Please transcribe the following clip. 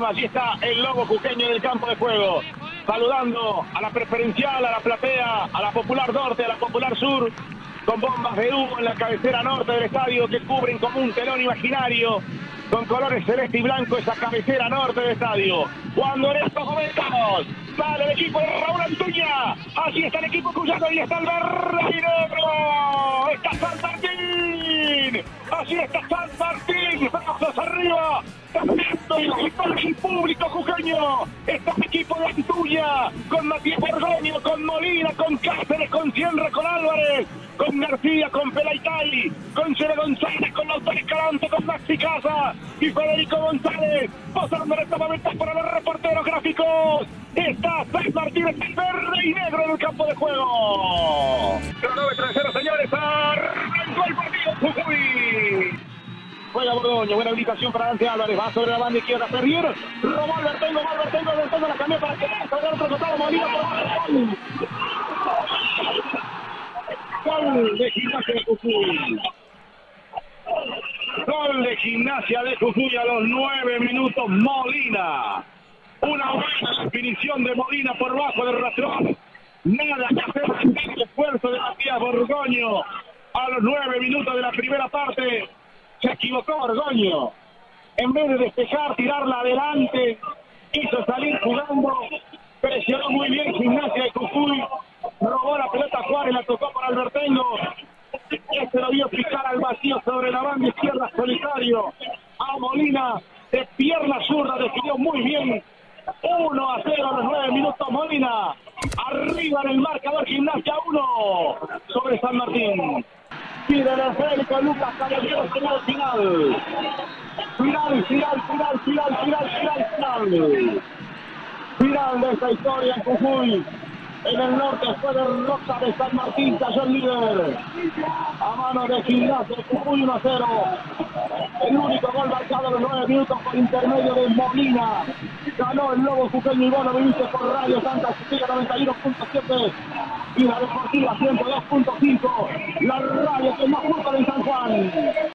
Allí está el lobo jujeño del campo de juego, saludando a la preferencial, a la platea, a la popular norte, a la popular sur, con bombas de humo en la cabecera norte del estadio que cubren como un telón imaginario, con colores celeste y blanco esa cabecera norte del estadio. Cuando en estos momentos sale el equipo de Raúl Antuña, allí está el equipo cuyano y está el verde negro, está San Martín, allí está San Martín, vamos arriba, el público jujeño. Está el equipo de Antuña, con Matías Borgoño, con Molina, con Cáceres, con Sierra, con Álvarez, con García, con Pelaitay, con Chere González, con Lautaro Escalante, con Maxi Casa y Federico González, pasando en estos momentos para los reporteros gráficos. Está San Martínez verde y negro en el campo de juego. 9-3-0, señores, arrancó el partido Jujuy. Juega Borgoño, buena habilitación para Dante Álvarez, va sobre la banda izquierda, Ferrier, robó Albertengo, Albertengo, Albertengo la cambió para que salga otro costado, Molina por Gol de Gimnasia de Jujuy. Gol de Gimnasia de Jujuy a los nueve minutos, Molina. Una buena definición de Molina por bajo del rastrón. Nada que hacer el esfuerzo de Matías Borgoño a los nueve minutos de la primera parte. Se equivocó Borgoño. En vez de despejar, tirarla adelante, hizo salir jugando. Presionó muy bien Gimnasia de Jujuy. Robó la pelota a Juárez, la tocó para Albertengo. Este lo vio picar al vacío sobre la banda izquierda solitario. A Molina de pierna zurda definió muy bien. 1 a 0 a los 9 minutos Molina. Arriba en el marcador Gimnasia 1 sobre San Martín. Pide el esférico Lucas Caballero señor final. Final, final, final, final, final, final, final. Final de esta historia en Jujuy. En el norte fue derrota de San Martín, cayó el líder. A mano de Gimnasia, Jujuy 1 a 0. El único gol marcado a los 9 minutos por intermedio de Molina. Ganó el Lobo Jujeño y vos lo viviste por Radio Santa Cecilia 91.7 y la Deportiva 102.5. La radio que más gusta en San Juan.